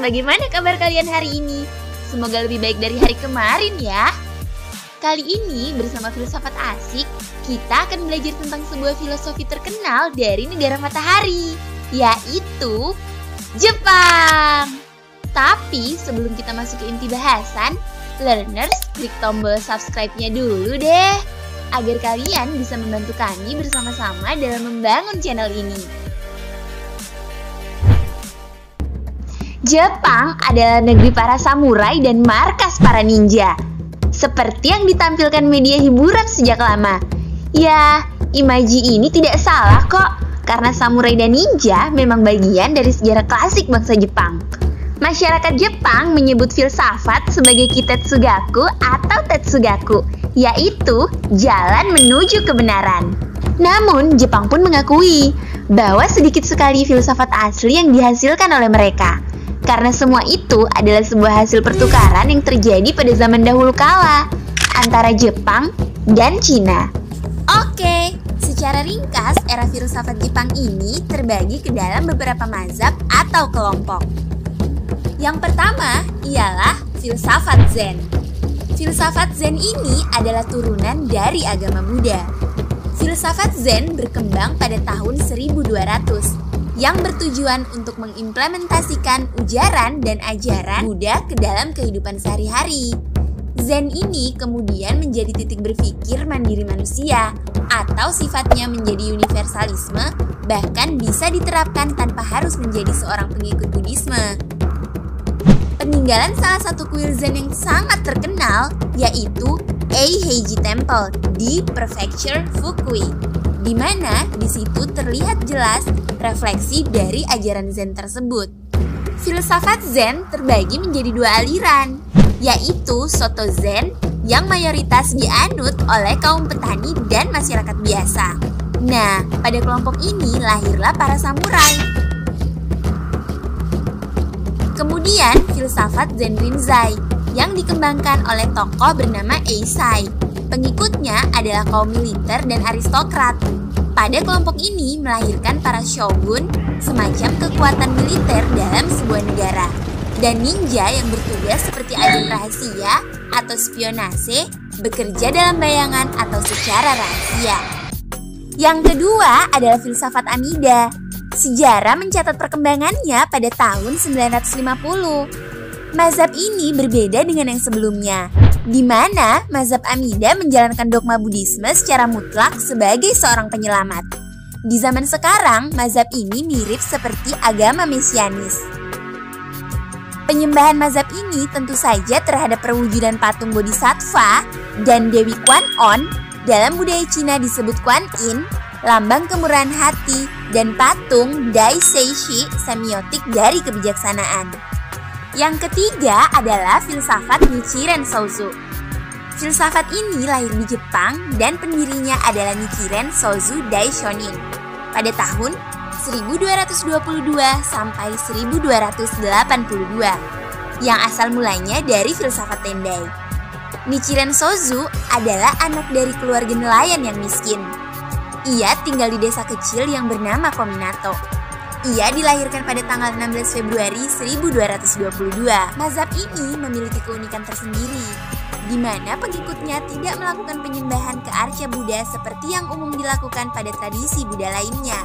bagaimana kabar kalian hari ini? Semoga lebih baik dari hari kemarin ya. Kali ini bersama filsafat asik, kita akan belajar tentang sebuah filosofi terkenal dari negara matahari, yaitu Jepang. Tapi sebelum kita masuk ke inti bahasan, learners klik tombol subscribe-nya dulu deh, agar kalian bisa membantu kami bersama-sama dalam membangun channel ini. Jepang adalah negeri para samurai dan markas para ninja. Seperti yang ditampilkan media hiburan sejak lama. Ya, imaji ini tidak salah kok, karena samurai dan ninja memang bagian dari sejarah klasik bangsa Jepang. Masyarakat Jepang menyebut filsafat sebagai kitetsugaku atau tetsugaku, yaitu jalan menuju kebenaran. Namun, Jepang pun mengakui bahwa sedikit sekali filsafat asli yang dihasilkan oleh mereka. Karena semua itu adalah sebuah hasil pertukaran yang terjadi pada zaman dahulu kala antara Jepang dan Cina. Oke, secara ringkas era filsafat Jepang ini terbagi ke dalam beberapa mazhab atau kelompok. Yang pertama ialah filsafat Zen. Filsafat Zen ini adalah turunan dari agama Buddha. Filsafat Zen berkembang pada tahun 1200 yang bertujuan untuk mengimplementasikan ujaran dan ajaran Buddha ke dalam kehidupan sehari-hari. Zen ini kemudian menjadi titik berpikir mandiri manusia atau sifatnya menjadi universalisme bahkan bisa diterapkan tanpa harus menjadi seorang pengikut Buddhisme. Peninggalan salah satu kuil Zen yang sangat terkenal yaitu Eiheiji Temple di Prefecture Fukui di mana di situ terlihat jelas refleksi dari ajaran Zen tersebut. Filsafat Zen terbagi menjadi dua aliran, yaitu Soto Zen yang mayoritas dianut oleh kaum petani dan masyarakat biasa. Nah, pada kelompok ini lahirlah para samurai. Kemudian, filsafat Zen Rinzai yang dikembangkan oleh tokoh bernama Eisai Pengikutnya adalah kaum militer dan aristokrat. Pada kelompok ini melahirkan para shogun, semacam kekuatan militer dalam sebuah negara. Dan ninja yang bertugas seperti agen rahasia atau spionase, bekerja dalam bayangan atau secara rahasia. Yang kedua adalah filsafat Amida. Sejarah mencatat perkembangannya pada tahun 950. Mazhab ini berbeda dengan yang sebelumnya, di mana mazhab Amida menjalankan dogma Buddhisme secara mutlak sebagai seorang penyelamat. Di zaman sekarang, mazhab ini mirip seperti agama mesianis. Penyembahan mazhab ini tentu saja terhadap perwujudan patung bodhisattva dan Dewi Kuan On dalam budaya Cina disebut Kuan Yin, lambang kemurahan hati, dan patung Dai Seishi semiotik dari kebijaksanaan. Yang ketiga adalah filsafat Nichiren Sozu. Filsafat ini lahir di Jepang dan pendirinya adalah Nichiren Sozu Daishonin pada tahun 1222 sampai 1282 yang asal mulanya dari filsafat Tendai. Nichiren Sozu adalah anak dari keluarga nelayan yang miskin. Ia tinggal di desa kecil yang bernama Kominato. Ia dilahirkan pada tanggal 16 Februari 1222. Mazhab ini memiliki keunikan tersendiri, di mana pengikutnya tidak melakukan penyembahan ke arca Buddha seperti yang umum dilakukan pada tradisi Buddha lainnya.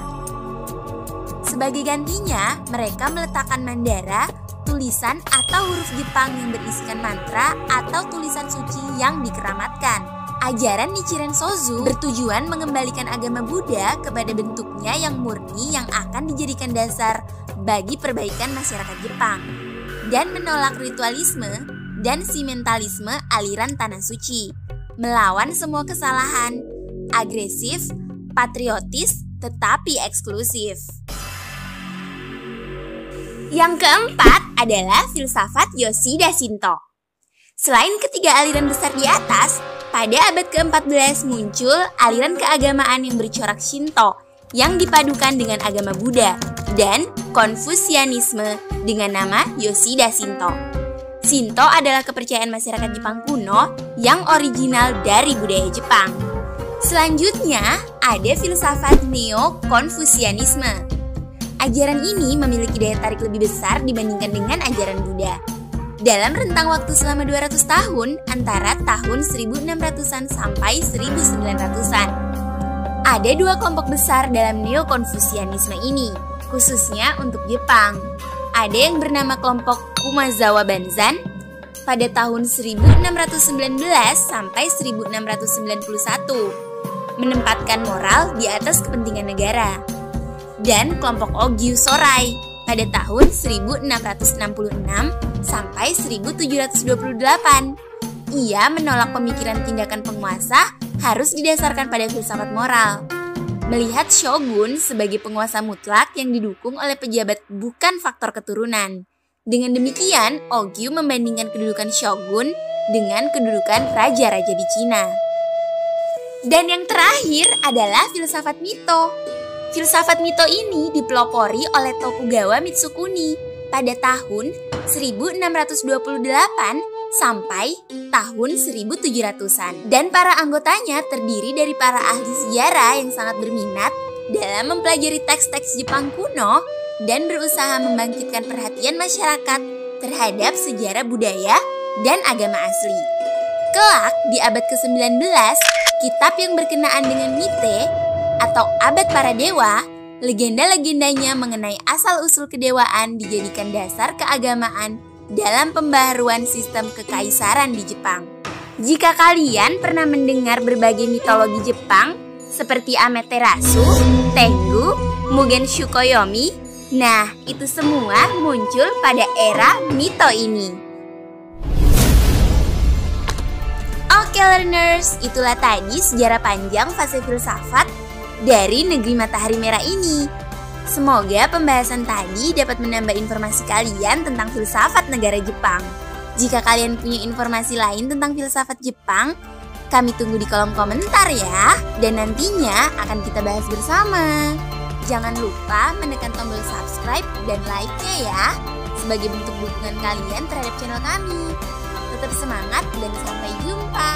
Sebagai gantinya, mereka meletakkan mandara, tulisan atau huruf Jepang yang berisikan mantra atau tulisan suci yang dikeramatkan. Ajaran Nichiren Sozu bertujuan mengembalikan agama Buddha kepada bentuknya yang murni yang akan dijadikan dasar bagi perbaikan masyarakat Jepang dan menolak ritualisme dan simentalisme aliran tanah suci, melawan semua kesalahan, agresif, patriotis, tetapi eksklusif. Yang keempat adalah filsafat Yoshida Shinto. Selain ketiga aliran besar di atas, pada abad ke-14 muncul aliran keagamaan yang bercorak Shinto yang dipadukan dengan agama Buddha dan Konfusianisme dengan nama Yoshida Shinto. Shinto adalah kepercayaan masyarakat Jepang kuno yang original dari budaya Jepang. Selanjutnya, ada filsafat Neo-Konfusianisme. ajaran ini memiliki daya tarik lebih besar dibandingkan dengan ajaran Buddha. Dalam rentang waktu selama 200 tahun, antara tahun 1600-an sampai 1900-an. Ada dua kelompok besar dalam Neo-Konfusianisme ini, khususnya untuk Jepang. Ada yang bernama kelompok Kumazawa Banzan pada tahun 1619 sampai 1691, menempatkan moral di atas kepentingan negara. Dan kelompok Ogyu Sorai pada tahun 1666 sampai 1728. Ia menolak pemikiran tindakan penguasa harus didasarkan pada filsafat moral melihat shogun sebagai penguasa mutlak yang didukung oleh pejabat bukan faktor keturunan. Dengan demikian, Ogyu membandingkan kedudukan shogun dengan kedudukan raja-raja di Cina. Dan yang terakhir adalah filsafat mito. Filsafat mito ini dipelopori oleh Tokugawa Mitsukuni pada tahun 1628 sampai tahun 1700-an. Dan para anggotanya terdiri dari para ahli sejarah yang sangat berminat dalam mempelajari teks-teks Jepang kuno dan berusaha membangkitkan perhatian masyarakat terhadap sejarah budaya dan agama asli. Kelak di abad ke-19, kitab yang berkenaan dengan Mite atau abad para dewa, legenda-legendanya mengenai asal-usul kedewaan dijadikan dasar keagamaan dalam pembaharuan sistem kekaisaran di Jepang. Jika kalian pernah mendengar berbagai mitologi Jepang seperti Amaterasu, Tengu, Mugen Shukoyomi, nah itu semua muncul pada era mito ini. Oke learners, itulah tadi sejarah panjang fase filsafat dari negeri matahari merah ini. Semoga pembahasan tadi dapat menambah informasi kalian tentang filsafat negara Jepang. Jika kalian punya informasi lain tentang filsafat Jepang, kami tunggu di kolom komentar ya. Dan nantinya akan kita bahas bersama. Jangan lupa menekan tombol subscribe dan like-nya ya, sebagai bentuk dukungan kalian terhadap channel kami. Tetap semangat dan sampai jumpa.